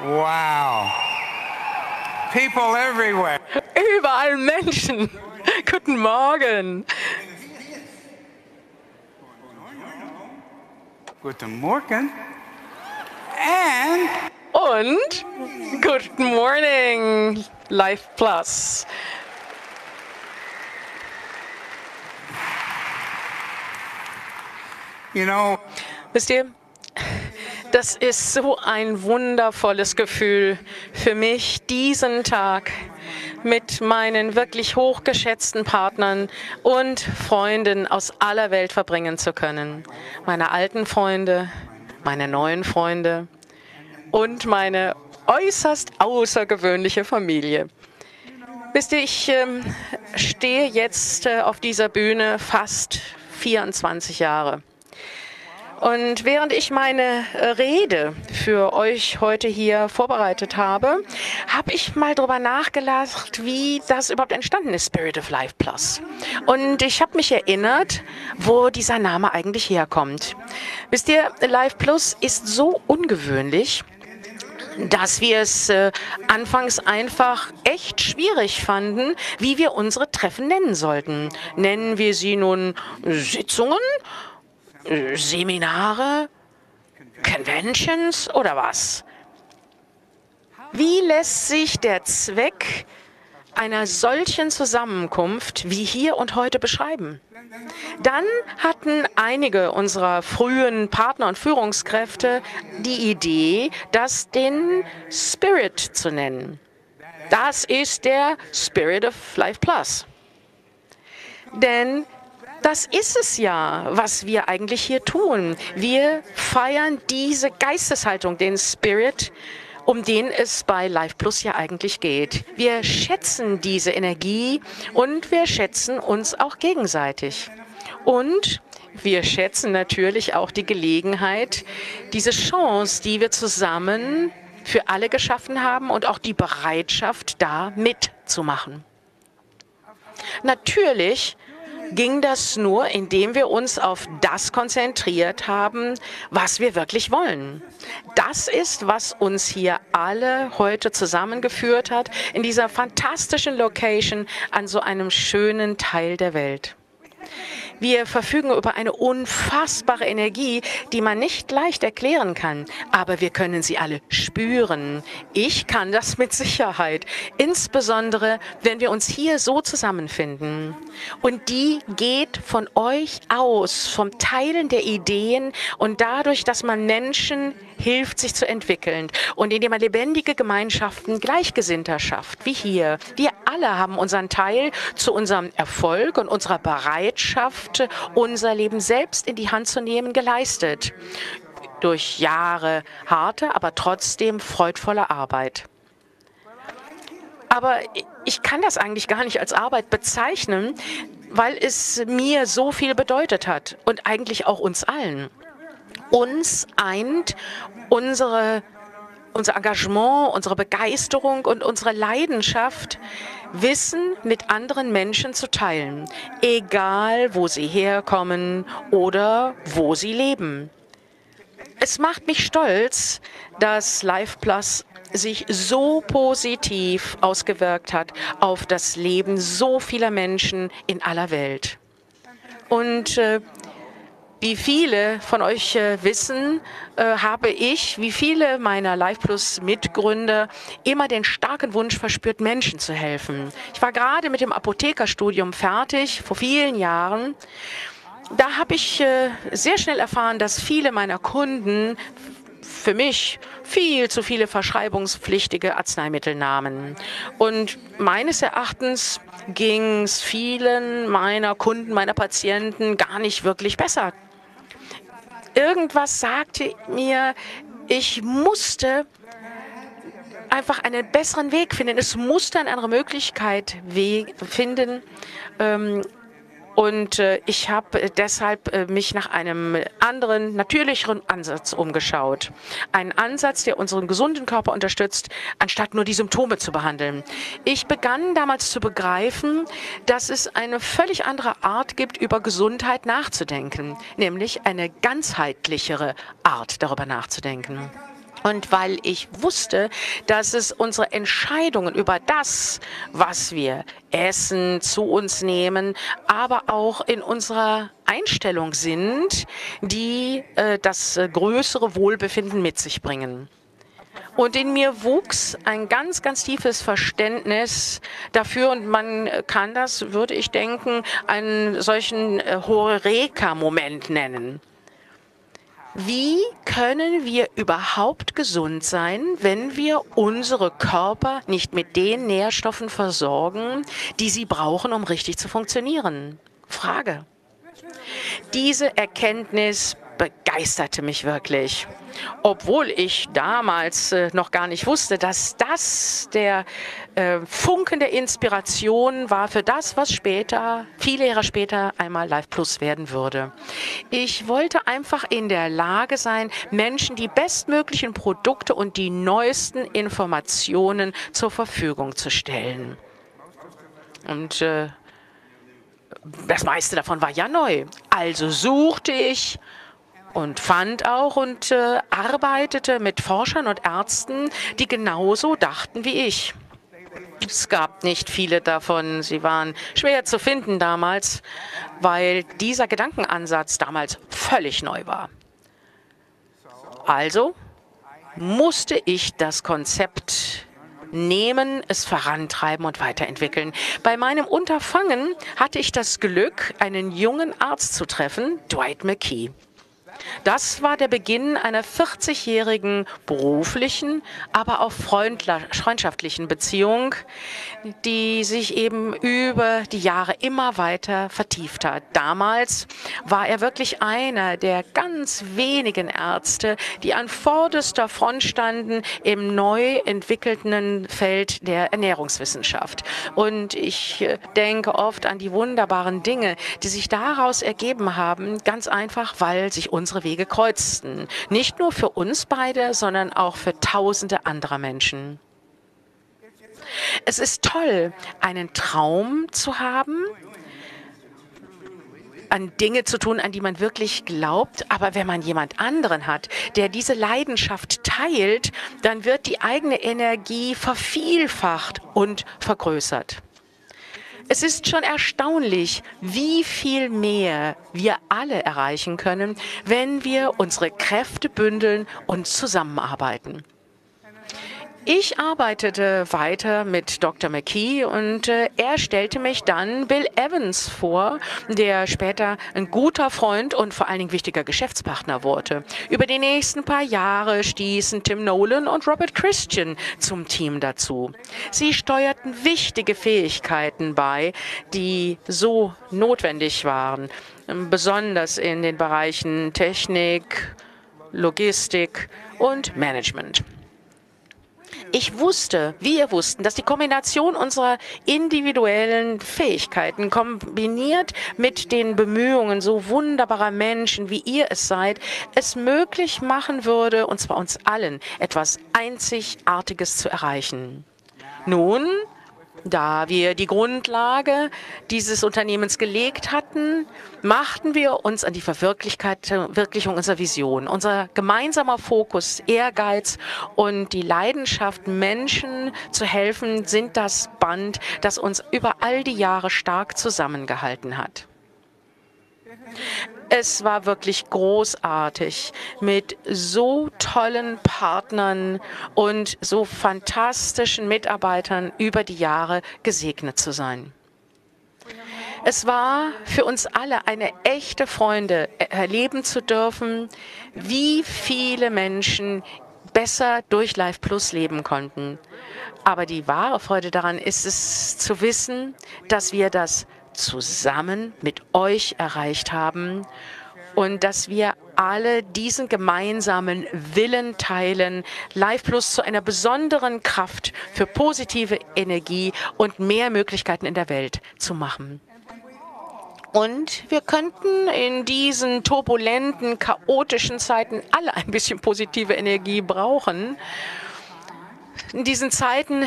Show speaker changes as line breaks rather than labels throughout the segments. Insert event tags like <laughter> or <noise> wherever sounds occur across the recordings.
Wow. People everywhere.
Überall Menschen. <laughs> Guten Morgen.
Guten Morgen. And
Und Good Morning, Life Plus.
you know,
Wisst ihr, das ist so ein wundervolles Gefühl für mich, diesen Tag mit meinen wirklich hochgeschätzten Partnern und Freunden aus aller Welt verbringen zu können. Meine alten Freunde, meine neuen Freunde und meine äußerst außergewöhnliche Familie. Wisst ihr, ich ähm, stehe jetzt äh, auf dieser Bühne fast 24 Jahre. Und während ich meine äh, Rede für euch heute hier vorbereitet habe, habe ich mal darüber nachgedacht, wie das überhaupt entstanden ist, Spirit of Life Plus. Und ich habe mich erinnert, wo dieser Name eigentlich herkommt. Wisst ihr, Life Plus ist so ungewöhnlich, dass wir es äh, anfangs einfach echt schwierig fanden, wie wir unsere Treffen nennen sollten. Nennen wir sie nun Sitzungen, Seminare, Conventions oder was? Wie lässt sich der Zweck einer solchen Zusammenkunft wie hier und heute beschreiben? Dann hatten einige unserer frühen Partner und Führungskräfte die Idee, das den Spirit zu nennen. Das ist der Spirit of Life Plus. Denn das ist es ja, was wir eigentlich hier tun. Wir feiern diese Geisteshaltung, den Spirit, um den es bei Life Plus ja eigentlich geht. Wir schätzen diese Energie und wir schätzen uns auch gegenseitig. Und wir schätzen natürlich auch die Gelegenheit, diese Chance, die wir zusammen für alle geschaffen haben und auch die Bereitschaft, da mitzumachen. Natürlich ging das nur, indem wir uns auf das konzentriert haben, was wir wirklich wollen. Das ist, was uns hier alle heute zusammengeführt hat, in dieser fantastischen Location an so einem schönen Teil der Welt. Wir verfügen über eine unfassbare Energie, die man nicht leicht erklären kann, aber wir können sie alle spüren. Ich kann das mit Sicherheit, insbesondere wenn wir uns hier so zusammenfinden. Und die geht von euch aus, vom Teilen der Ideen und dadurch, dass man Menschen hilft, sich zu entwickeln und indem man lebendige Gemeinschaften Gleichgesinnter schafft, wie hier. Wir alle haben unseren Teil zu unserem Erfolg und unserer Bereitschaft, unser Leben selbst in die Hand zu nehmen, geleistet. Durch Jahre harte, aber trotzdem freudvolle Arbeit. Aber ich kann das eigentlich gar nicht als Arbeit bezeichnen, weil es mir so viel bedeutet hat und eigentlich auch uns allen. Uns eint unsere, unser Engagement, unsere Begeisterung und unsere Leidenschaft, Wissen mit anderen Menschen zu teilen, egal wo sie herkommen oder wo sie leben. Es macht mich stolz, dass Life Plus sich so positiv ausgewirkt hat auf das Leben so vieler Menschen in aller Welt. Und äh, wie viele von euch äh, wissen, äh, habe ich, wie viele meiner Life Plus Mitgründer, immer den starken Wunsch verspürt, Menschen zu helfen. Ich war gerade mit dem Apothekerstudium fertig, vor vielen Jahren. Da habe ich äh, sehr schnell erfahren, dass viele meiner Kunden für mich viel zu viele verschreibungspflichtige Arzneimittel nahmen. Und meines Erachtens ging es vielen meiner Kunden, meiner Patienten gar nicht wirklich besser irgendwas sagte mir, ich musste einfach einen besseren Weg finden. Es musste eine andere Möglichkeit finden. Ähm, und äh, ich habe deshalb äh, mich nach einem anderen, natürlicheren Ansatz umgeschaut. Ein Ansatz, der unseren gesunden Körper unterstützt, anstatt nur die Symptome zu behandeln. Ich begann damals zu begreifen, dass es eine völlig andere Art gibt, über Gesundheit nachzudenken, nämlich eine ganzheitlichere Art, darüber nachzudenken. Und weil ich wusste, dass es unsere Entscheidungen über das, was wir essen, zu uns nehmen, aber auch in unserer Einstellung sind, die äh, das äh, größere Wohlbefinden mit sich bringen. Und in mir wuchs ein ganz, ganz tiefes Verständnis dafür. Und man kann das, würde ich denken, einen solchen äh, Horeka-Moment nennen. Wie können wir überhaupt gesund sein, wenn wir unsere Körper nicht mit den Nährstoffen versorgen, die sie brauchen, um richtig zu funktionieren? Frage. Diese Erkenntnis begeisterte mich wirklich. Obwohl ich damals äh, noch gar nicht wusste, dass das der äh, Funken der Inspiration war für das, was später, viele Jahre später einmal Live Plus werden würde. Ich wollte einfach in der Lage sein, Menschen die bestmöglichen Produkte und die neuesten Informationen zur Verfügung zu stellen. Und äh, das meiste davon war ja neu. Also suchte ich und fand auch und äh, arbeitete mit Forschern und Ärzten, die genauso dachten wie ich. Es gab nicht viele davon. Sie waren schwer zu finden damals, weil dieser Gedankenansatz damals völlig neu war. Also musste ich das Konzept nehmen, es vorantreiben und weiterentwickeln. Bei meinem Unterfangen hatte ich das Glück, einen jungen Arzt zu treffen, Dwight McKee. Das war der Beginn einer 40-jährigen beruflichen, aber auch freundschaftlichen Beziehung, die sich eben über die Jahre immer weiter vertieft hat. Damals war er wirklich einer der ganz wenigen Ärzte, die an vorderster Front standen im neu entwickelten Feld der Ernährungswissenschaft. Und ich äh, denke oft an die wunderbaren Dinge, die sich daraus ergeben haben, ganz einfach, weil sich unsere unsere Wege kreuzten. Nicht nur für uns beide, sondern auch für tausende anderer Menschen. Es ist toll, einen Traum zu haben, an Dinge zu tun, an die man wirklich glaubt. Aber wenn man jemand anderen hat, der diese Leidenschaft teilt, dann wird die eigene Energie vervielfacht und vergrößert. Es ist schon erstaunlich, wie viel mehr wir alle erreichen können, wenn wir unsere Kräfte bündeln und zusammenarbeiten. Ich arbeitete weiter mit Dr. McKee und äh, er stellte mich dann Bill Evans vor, der später ein guter Freund und vor allen Dingen wichtiger Geschäftspartner wurde. Über die nächsten paar Jahre stießen Tim Nolan und Robert Christian zum Team dazu. Sie steuerten wichtige Fähigkeiten bei, die so notwendig waren, besonders in den Bereichen Technik, Logistik und Management. Ich wusste, wir wussten, dass die Kombination unserer individuellen Fähigkeiten kombiniert mit den Bemühungen so wunderbarer Menschen, wie ihr es seid, es möglich machen würde, und zwar uns allen, etwas Einzigartiges zu erreichen. Nun da wir die Grundlage dieses Unternehmens gelegt hatten, machten wir uns an die Verwirklichung unserer Vision. Unser gemeinsamer Fokus, Ehrgeiz und die Leidenschaft, Menschen zu helfen, sind das Band, das uns über all die Jahre stark zusammengehalten hat. Es war wirklich großartig, mit so tollen Partnern und so fantastischen Mitarbeitern über die Jahre gesegnet zu sein. Es war für uns alle eine echte Freude, erleben zu dürfen, wie viele Menschen besser durch Life Plus leben konnten. Aber die wahre Freude daran ist es zu wissen, dass wir das zusammen mit euch erreicht haben und dass wir alle diesen gemeinsamen Willen teilen, Life Plus zu einer besonderen Kraft für positive Energie und mehr Möglichkeiten in der Welt zu machen. Und wir könnten in diesen turbulenten, chaotischen Zeiten alle ein bisschen positive Energie brauchen. In diesen Zeiten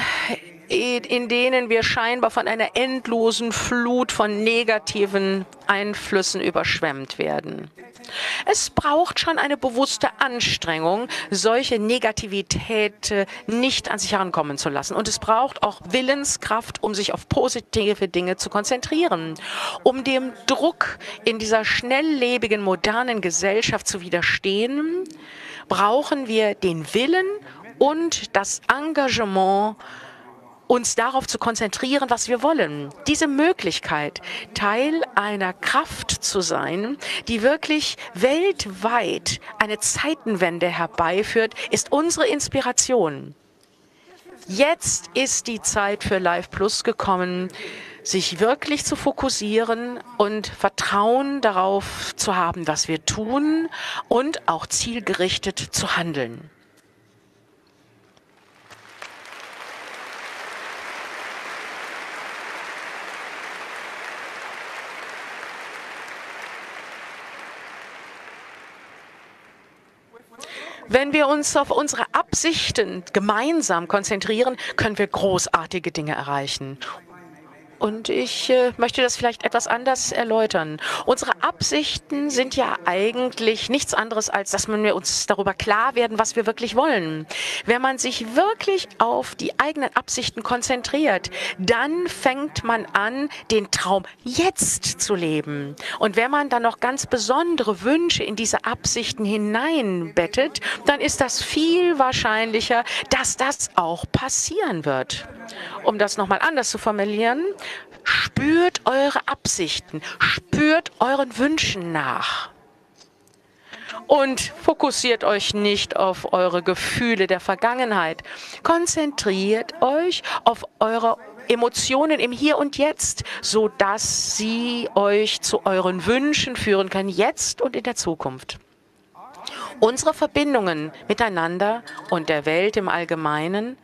in denen wir scheinbar von einer endlosen Flut von negativen Einflüssen überschwemmt werden. Es braucht schon eine bewusste Anstrengung, solche Negativität äh, nicht an sich herankommen zu lassen. Und es braucht auch Willenskraft, um sich auf positive Dinge zu konzentrieren, um dem Druck in dieser schnelllebigen, modernen Gesellschaft zu widerstehen, brauchen wir den Willen und das Engagement, uns darauf zu konzentrieren, was wir wollen. Diese Möglichkeit, Teil einer Kraft zu sein, die wirklich weltweit eine Zeitenwende herbeiführt, ist unsere Inspiration. Jetzt ist die Zeit für Live Plus gekommen, sich wirklich zu fokussieren und Vertrauen darauf zu haben, was wir tun und auch zielgerichtet zu handeln. Wenn wir uns auf unsere Absichten gemeinsam konzentrieren, können wir großartige Dinge erreichen. Und ich äh, möchte das vielleicht etwas anders erläutern. Unsere Absichten sind ja eigentlich nichts anderes, als dass wir uns darüber klar werden, was wir wirklich wollen. Wenn man sich wirklich auf die eigenen Absichten konzentriert, dann fängt man an, den Traum jetzt zu leben. Und wenn man dann noch ganz besondere Wünsche in diese Absichten hineinbettet, dann ist das viel wahrscheinlicher, dass das auch passieren wird. Um das nochmal anders zu formulieren, spürt eure Absichten, spürt euren Wünschen nach. Und fokussiert euch nicht auf eure Gefühle der Vergangenheit. Konzentriert euch auf eure Emotionen im Hier und Jetzt, sodass sie euch zu euren Wünschen führen können, jetzt und in der Zukunft. Unsere Verbindungen miteinander und der Welt im Allgemeinen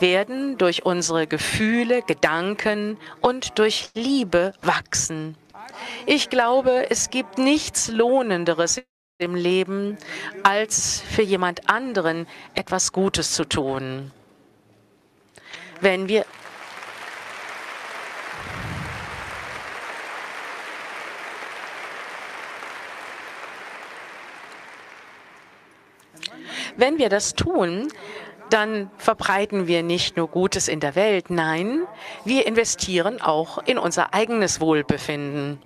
werden durch unsere Gefühle, Gedanken und durch Liebe wachsen. Ich glaube, es gibt nichts Lohnenderes im Leben, als für jemand anderen etwas Gutes zu tun. Wenn wir Wenn wir das tun, dann verbreiten wir nicht nur Gutes in der Welt, nein, wir investieren auch in unser eigenes Wohlbefinden.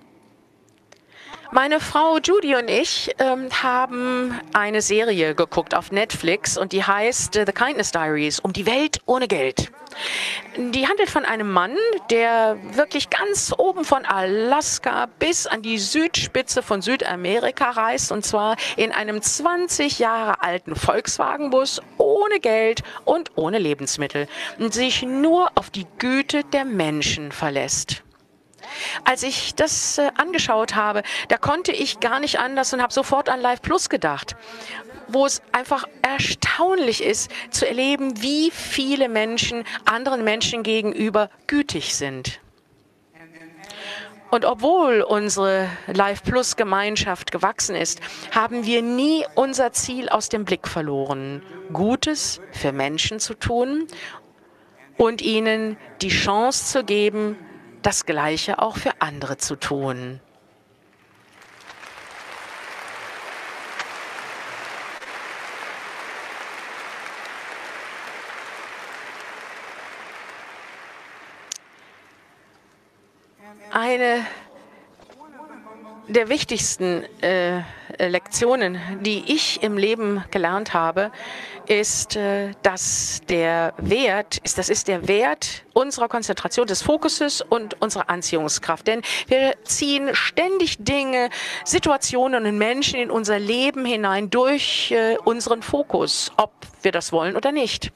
Meine Frau Judy und ich ähm, haben eine Serie geguckt auf Netflix und die heißt uh, The Kindness Diaries, um die Welt ohne Geld. Die handelt von einem Mann, der wirklich ganz oben von Alaska bis an die Südspitze von Südamerika reist und zwar in einem 20 Jahre alten Volkswagenbus ohne Geld und ohne Lebensmittel und sich nur auf die Güte der Menschen verlässt. Als ich das äh, angeschaut habe, da konnte ich gar nicht anders und habe sofort an Live Plus gedacht, wo es einfach erstaunlich ist zu erleben, wie viele Menschen anderen Menschen gegenüber gütig sind. Und obwohl unsere Live Plus Gemeinschaft gewachsen ist, haben wir nie unser Ziel aus dem Blick verloren, Gutes für Menschen zu tun und ihnen die Chance zu geben, das Gleiche auch für andere zu tun. Eine der wichtigsten äh, Lektionen, die ich im Leben gelernt habe, ist, äh, dass der Wert ist, das ist der Wert unserer Konzentration, des Fokuses und unserer Anziehungskraft. Denn wir ziehen ständig Dinge, Situationen und Menschen in unser Leben hinein durch äh, unseren Fokus, ob wir das wollen oder nicht.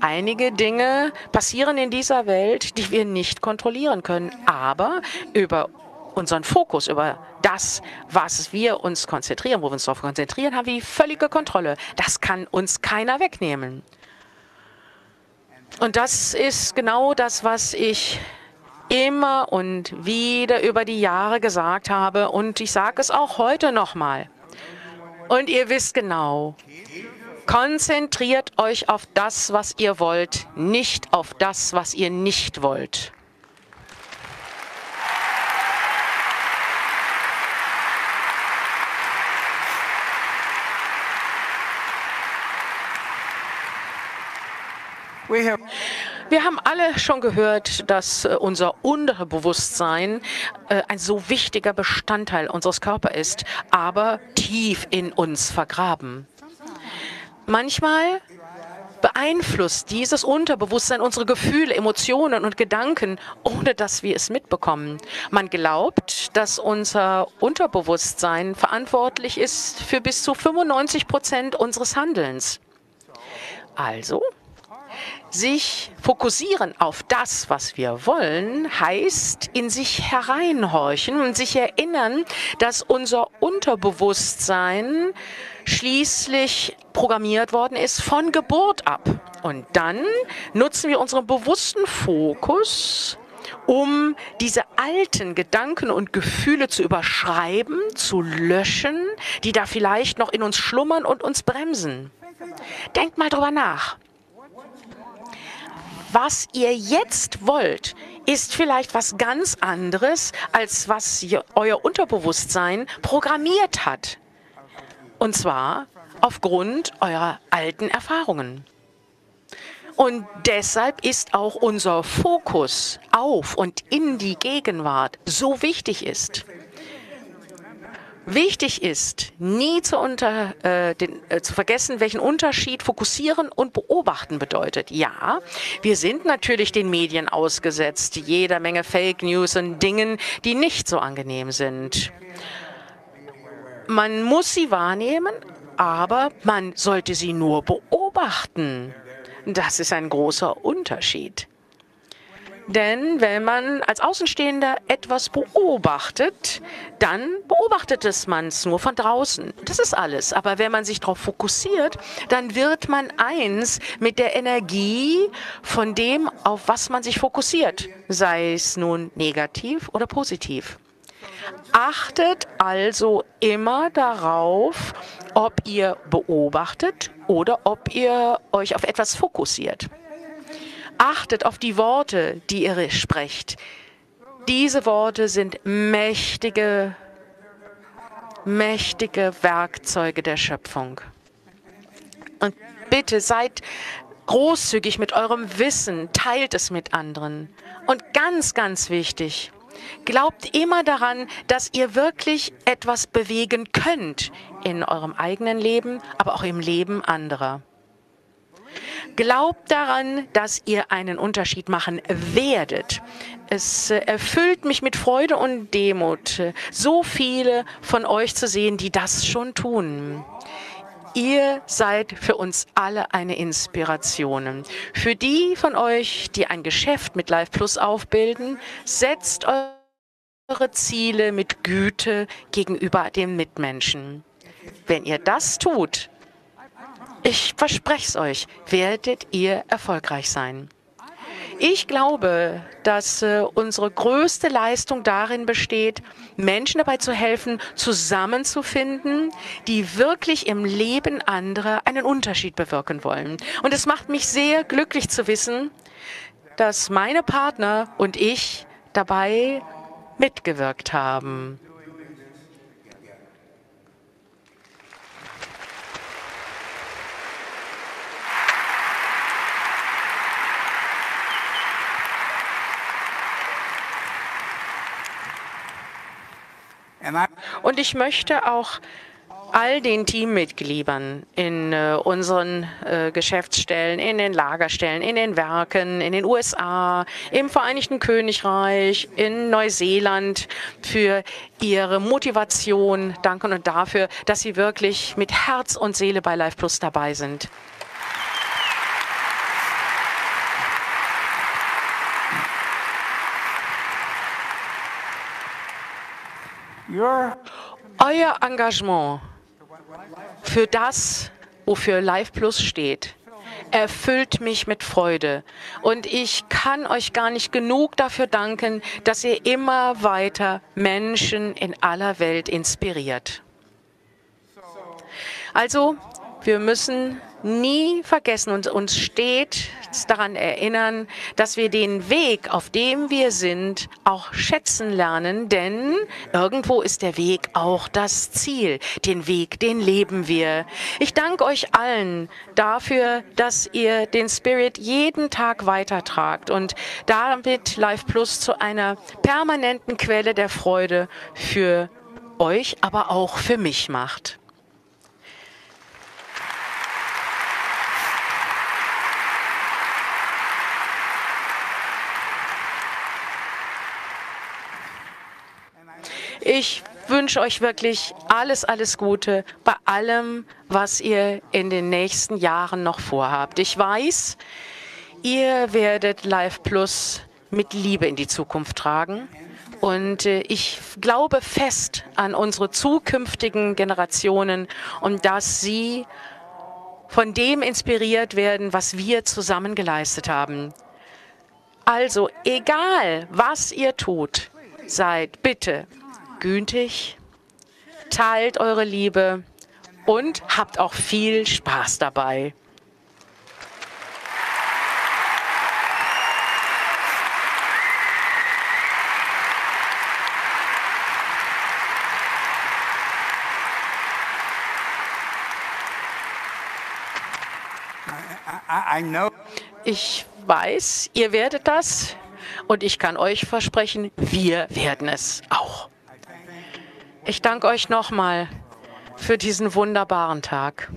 Einige Dinge passieren in dieser Welt, die wir nicht kontrollieren können, aber über unseren Fokus, über das, was wir uns konzentrieren, wo wir uns darauf konzentrieren, haben wir die völlige Kontrolle. Das kann uns keiner wegnehmen. Und das ist genau das, was ich immer und wieder über die Jahre gesagt habe. Und ich sage es auch heute nochmal. Und ihr wisst genau, Konzentriert euch auf das, was ihr wollt, nicht auf das, was ihr nicht wollt. Wir haben alle schon gehört, dass äh, unser Unterbewusstsein äh, ein so wichtiger Bestandteil unseres Körpers ist, aber tief in uns vergraben. Manchmal beeinflusst dieses Unterbewusstsein unsere Gefühle, Emotionen und Gedanken, ohne dass wir es mitbekommen. Man glaubt, dass unser Unterbewusstsein verantwortlich ist für bis zu 95 Prozent unseres Handelns. Also sich fokussieren auf das, was wir wollen, heißt in sich hereinhorchen und sich erinnern, dass unser Unterbewusstsein schließlich programmiert worden ist von Geburt ab. Und dann nutzen wir unseren bewussten Fokus, um diese alten Gedanken und Gefühle zu überschreiben, zu löschen, die da vielleicht noch in uns schlummern und uns bremsen. Denkt mal drüber nach was ihr jetzt wollt, ist vielleicht was ganz anderes, als was euer Unterbewusstsein programmiert hat. Und zwar aufgrund eurer alten Erfahrungen. Und deshalb ist auch unser Fokus auf und in die Gegenwart so wichtig ist. Wichtig ist, nie zu, unter, äh, den, äh, zu vergessen, welchen Unterschied fokussieren und beobachten bedeutet. Ja, wir sind natürlich den Medien ausgesetzt, jeder Menge Fake News und Dingen, die nicht so angenehm sind. Man muss sie wahrnehmen, aber man sollte sie nur beobachten. Das ist ein großer Unterschied. Denn wenn man als Außenstehender etwas beobachtet, dann beobachtet es man es nur von draußen. Das ist alles. Aber wenn man sich darauf fokussiert, dann wird man eins mit der Energie von dem, auf was man sich fokussiert, sei es nun negativ oder positiv. Achtet also immer darauf, ob ihr beobachtet oder ob ihr euch auf etwas fokussiert. Achtet auf die Worte, die ihr sprecht. Diese Worte sind mächtige, mächtige Werkzeuge der Schöpfung. Und bitte seid großzügig mit eurem Wissen, teilt es mit anderen. Und ganz, ganz wichtig, glaubt immer daran, dass ihr wirklich etwas bewegen könnt in eurem eigenen Leben, aber auch im Leben anderer. Glaubt daran, dass ihr einen Unterschied machen werdet. Es äh, erfüllt mich mit Freude und Demut, so viele von euch zu sehen, die das schon tun. Ihr seid für uns alle eine Inspiration. Für die von euch, die ein Geschäft mit Live Plus aufbilden, setzt eure Ziele mit Güte gegenüber den Mitmenschen. Wenn ihr das tut, ich verspreche es euch, werdet ihr erfolgreich sein. Ich glaube, dass äh, unsere größte Leistung darin besteht, Menschen dabei zu helfen, zusammenzufinden, die wirklich im Leben anderer einen Unterschied bewirken wollen. Und es macht mich sehr glücklich zu wissen, dass meine Partner und ich dabei mitgewirkt haben. Und ich möchte auch all den Teammitgliedern in äh, unseren äh, Geschäftsstellen, in den Lagerstellen, in den Werken, in den USA, im Vereinigten Königreich, in Neuseeland für ihre Motivation danken und dafür, dass sie wirklich mit Herz und Seele bei Life Plus dabei sind. Euer Engagement für das, wofür Life Plus steht, erfüllt mich mit Freude. Und ich kann euch gar nicht genug dafür danken, dass ihr immer weiter Menschen in aller Welt inspiriert. Also, wir müssen nie vergessen und uns stets daran erinnern, dass wir den Weg, auf dem wir sind, auch schätzen lernen, denn irgendwo ist der Weg auch das Ziel. Den Weg, den leben wir. Ich danke euch allen dafür, dass ihr den Spirit jeden Tag weitertragt und damit Life Plus zu einer permanenten Quelle der Freude für euch, aber auch für mich macht. Ich wünsche euch wirklich alles, alles Gute bei allem, was ihr in den nächsten Jahren noch vorhabt. Ich weiß, ihr werdet Live Plus mit Liebe in die Zukunft tragen. Und äh, ich glaube fest an unsere zukünftigen Generationen und dass sie von dem inspiriert werden, was wir zusammen geleistet haben. Also, egal was ihr tut, seid bitte gütig, teilt eure Liebe und habt auch viel Spaß dabei. Ich weiß, ihr werdet das und ich kann euch versprechen, wir werden es auch. Ich danke euch nochmal für diesen wunderbaren Tag.